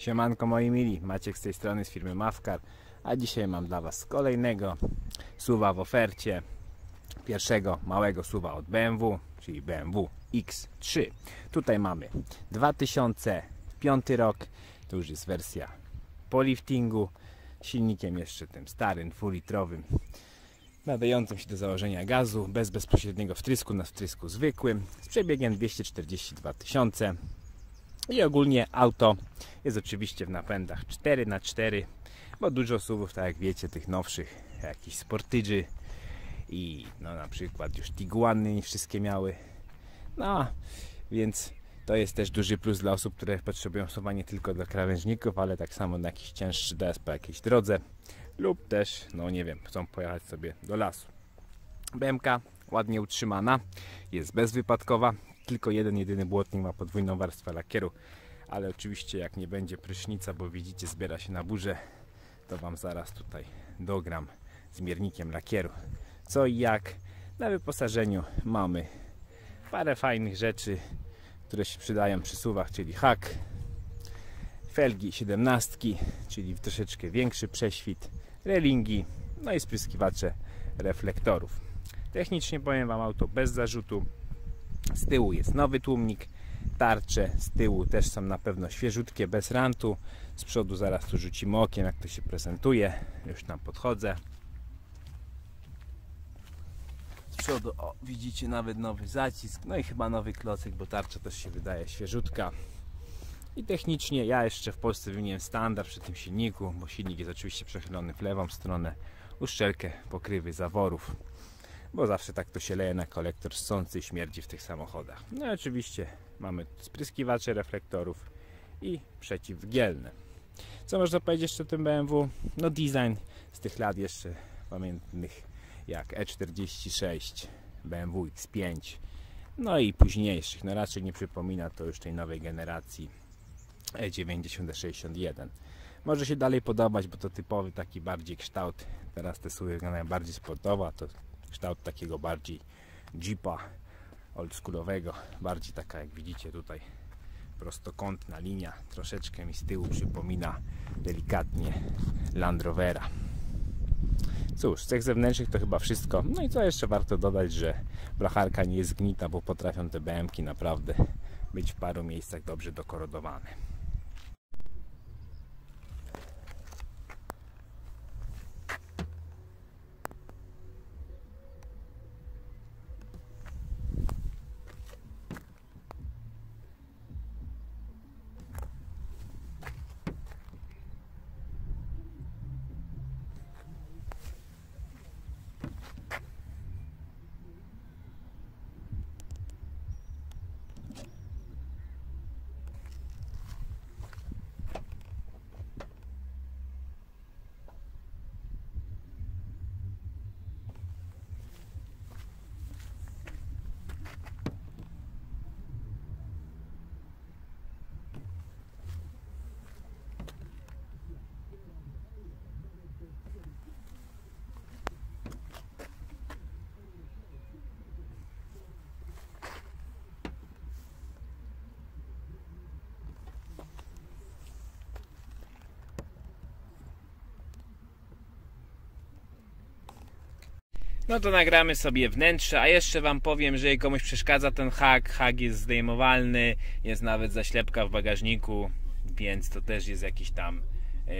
Siemanko moi mili, Maciek z tej strony z firmy Mawkar, a dzisiaj mam dla Was kolejnego suwa w ofercie. Pierwszego małego suwa od BMW, czyli BMW X3. Tutaj mamy 2005 rok, to już jest wersja po liftingu, silnikiem jeszcze tym starym, dwulitrowym, nadającym się do założenia gazu, bez bezpośredniego wtrysku, na wtrysku zwykłym, z przebiegiem 242 tysiące. I ogólnie auto jest oczywiście w napędach 4x4, bo dużo suwów, tak jak wiecie, tych nowszych, jakichś sportydży i no na przykład już Tiguany nie wszystkie miały. No, więc to jest też duży plus dla osób, które potrzebują suwa nie tylko dla krawężników, ale tak samo na jakiś cięższy dojazd po jakiejś drodze lub też, no nie wiem, chcą pojechać sobie do lasu. BMK ładnie utrzymana, jest bezwypadkowa, tylko jeden jedyny błotnik ma podwójną warstwę lakieru, ale oczywiście jak nie będzie prysznica, bo widzicie zbiera się na burzę, to Wam zaraz tutaj dogram zmiernikiem lakieru. Co i jak na wyposażeniu mamy parę fajnych rzeczy, które się przydają przy suwach, czyli hak, felgi 17, czyli troszeczkę większy prześwit, relingi, no i spryskiwacze reflektorów. Technicznie powiem Wam auto bez zarzutu, z tyłu jest nowy tłumnik, tarcze z tyłu też są na pewno świeżutkie, bez rantu. Z przodu zaraz tu rzucimy okiem, jak to się prezentuje. Już tam podchodzę. Z przodu, o, widzicie nawet nowy zacisk, no i chyba nowy klocek, bo tarcza też się wydaje świeżutka. I technicznie ja jeszcze w Polsce wymieniłem standard przy tym silniku, bo silnik jest oczywiście przechylony w lewą stronę, uszczelkę pokrywy zaworów bo zawsze tak to się leje na kolektor ssący i śmierdzi w tych samochodach. No i oczywiście mamy spryskiwacze reflektorów i przeciwgielne. Co można powiedzieć jeszcze o tym BMW? No design z tych lat jeszcze pamiętnych jak E46, BMW X5, no i późniejszych. No raczej nie przypomina to już tej nowej generacji E90 61. Może się dalej podobać, bo to typowy taki bardziej kształt. Teraz te suwy wyglądają bardziej sportowo, to kształt takiego bardziej jeepa oldschoolowego, bardziej taka jak widzicie tutaj prostokątna linia, troszeczkę mi z tyłu przypomina delikatnie Land Rovera. Cóż, z zewnętrznych to chyba wszystko. No i co jeszcze warto dodać, że blacharka nie jest gnita, bo potrafią te BMK naprawdę być w paru miejscach dobrze dokorodowane. No to nagramy sobie wnętrze, a jeszcze Wam powiem, że komuś przeszkadza ten hak, hak jest zdejmowalny, jest nawet zaślepka w bagażniku, więc to też jest jakiś tam e,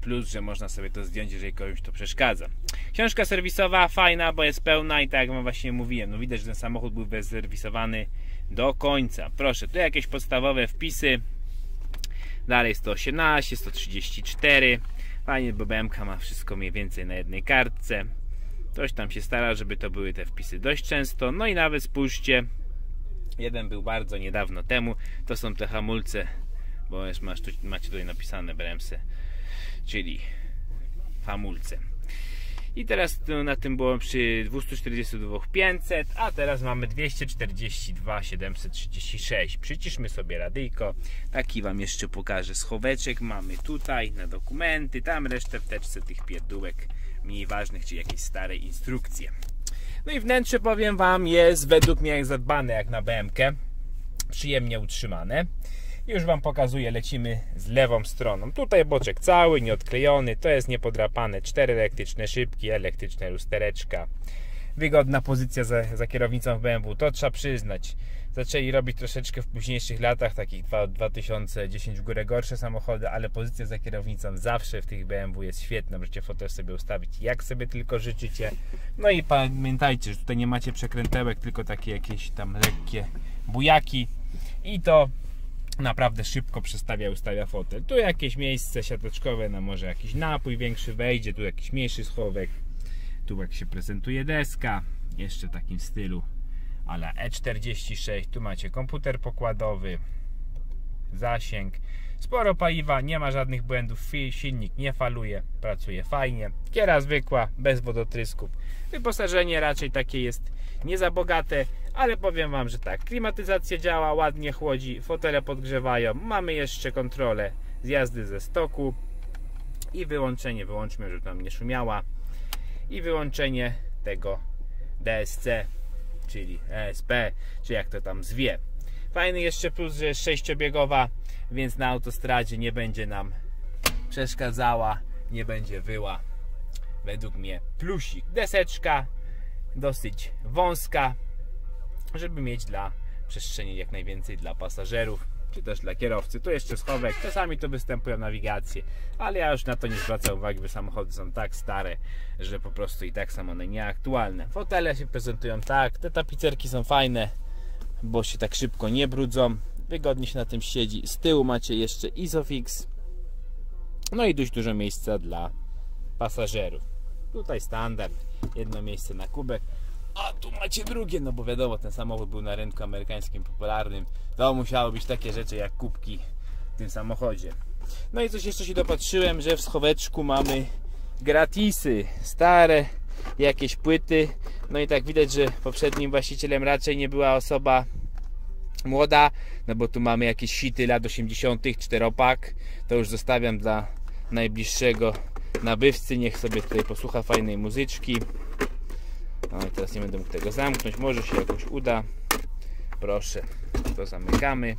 plus, że można sobie to zdjąć, jeżeli komuś to przeszkadza. Książka serwisowa fajna, bo jest pełna i tak jak Wam właśnie mówiłem, no widać, że ten samochód był bezserwisowany do końca. Proszę, tu jakieś podstawowe wpisy, dalej 118, 134, fajnie, bo BMK ma wszystko mniej więcej na jednej kartce. Ktoś tam się stara, żeby to były te wpisy dość często. No i nawet spójrzcie, jeden był bardzo niedawno temu. To są te hamulce, bo już masz, tu, macie tutaj napisane bremsy, czyli hamulce. I teraz na tym było przy 242 500, a teraz mamy 242 736. Przyciszmy sobie radyjko. Taki Wam jeszcze pokażę schoweczek. Mamy tutaj na dokumenty, tam resztę w teczce tych pierdółek mniej ważnych, czy jakieś stare instrukcje. No i wnętrze powiem Wam jest według mnie jak zadbane jak na BMK. Przyjemnie utrzymane. Już Wam pokazuję, lecimy z lewą stroną. Tutaj boczek cały, nieodklejony, to jest niepodrapane. Cztery elektryczne szybki, elektryczne lustereczka. Wygodna pozycja za, za kierownicą w BMW, to trzeba przyznać. Zaczęli robić troszeczkę w późniejszych latach, takich 2010 w górę gorsze samochody, ale pozycja za kierownicą zawsze w tych BMW jest świetna. Możecie fotel sobie ustawić jak sobie tylko życzycie. No i pamiętajcie, że tutaj nie macie przekrętełek, tylko takie jakieś tam lekkie bujaki. I to naprawdę szybko przestawia, ustawia fotel. Tu jakieś miejsce siateczkowe na może jakiś napój większy wejdzie, tu jakiś mniejszy schowek. Tu jak się prezentuje deska, jeszcze w takim stylu ale E46, tu macie komputer pokładowy, zasięg, sporo paliwa, nie ma żadnych błędów, silnik nie faluje, pracuje fajnie, kiera zwykła, bez wodotrysków, wyposażenie raczej takie jest nie za bogate, ale powiem Wam, że tak, klimatyzacja działa, ładnie chłodzi, fotele podgrzewają, mamy jeszcze kontrolę z jazdy ze stoku i wyłączenie, wyłączmy, żeby tam nie szumiała i wyłączenie tego DSC czyli ESP, czy jak to tam zwie. Fajny jeszcze plus, że jest sześciobiegowa, więc na autostradzie nie będzie nam przeszkadzała, nie będzie wyła. Według mnie plusik. Deseczka dosyć wąska, żeby mieć dla przestrzeni jak najwięcej dla pasażerów czy też dla kierowcy. Tu jeszcze schowek, czasami to występują nawigacje, ale ja już na to nie zwracam uwagi, bo samochody są tak stare, że po prostu i tak są one nieaktualne. Fotele się prezentują tak, te tapicerki są fajne, bo się tak szybko nie brudzą, wygodnie się na tym siedzi. Z tyłu macie jeszcze Isofix, no i dość dużo miejsca dla pasażerów. Tutaj standard, jedno miejsce na kubek a tu macie drugie, no bo wiadomo, ten samochód był na rynku amerykańskim popularnym. To musiały być takie rzeczy jak kubki w tym samochodzie. No i coś jeszcze się dopatrzyłem, że w schoweczku mamy gratisy, stare jakieś płyty. No i tak widać, że poprzednim właścicielem raczej nie była osoba młoda, no bo tu mamy jakieś sity lat 80., czteropak. To już zostawiam dla najbliższego nabywcy. Niech sobie tutaj posłucha fajnej muzyczki. I teraz nie będę mógł tego zamknąć. Może się jakoś uda. Proszę, to zamykamy.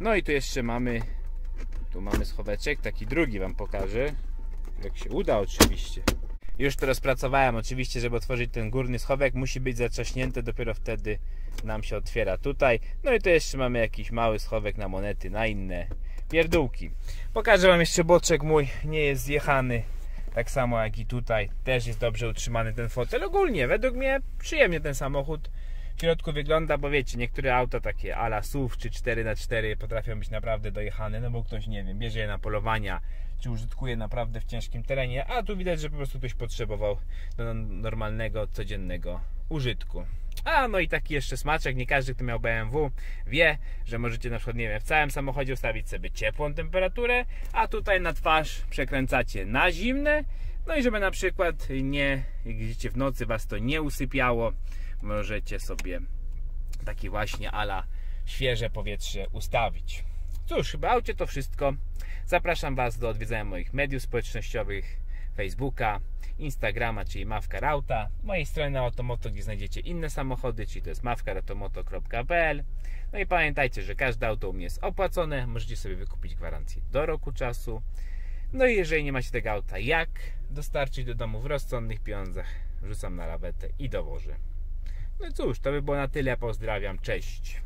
No i tu jeszcze mamy tu mamy schoweczek, taki drugi Wam pokażę. Jak się uda oczywiście. Już to rozpracowałem oczywiście, żeby otworzyć ten górny schowek. Musi być zaczaśnięte, dopiero wtedy nam się otwiera tutaj. No i tu jeszcze mamy jakiś mały schowek na monety, na inne pierdółki. Pokażę Wam jeszcze boczek mój, nie jest zjechany tak samo jak i tutaj też jest dobrze utrzymany ten fotel. Ogólnie według mnie przyjemnie ten samochód w środku wygląda, bo wiecie, niektóre auta takie ala SUV czy 4x4 potrafią być naprawdę dojechane, no bo ktoś, nie wiem, bierze je na polowania, czy użytkuje naprawdę w ciężkim terenie, a tu widać, że po prostu ktoś potrzebował do normalnego, codziennego użytku. A no i taki jeszcze smaczek, nie każdy kto miał BMW wie, że możecie na przykład, nie wiem, w całym samochodzie ustawić sobie ciepłą temperaturę, a tutaj na twarz przekręcacie na zimne, no i żeby na przykład nie, widzicie w nocy was to nie usypiało, możecie sobie taki właśnie ala świeże powietrze ustawić. Cóż, chyba aucie to wszystko. Zapraszam Was do odwiedzania moich mediów społecznościowych, Facebooka, Instagrama, czyli mawkarauta, mojej strony Automoto, gdzie znajdziecie inne samochody, czyli to jest mawkarautomoto.pl. No i pamiętajcie, że każde auto u mnie jest opłacone, możecie sobie wykupić gwarancję do roku czasu. No i jeżeli nie macie tego auta, jak dostarczyć do domu w rozsądnych pieniądzach, wrzucam na lawetę i dowożę. No cóż, to by było na tyle. Pozdrawiam, cześć.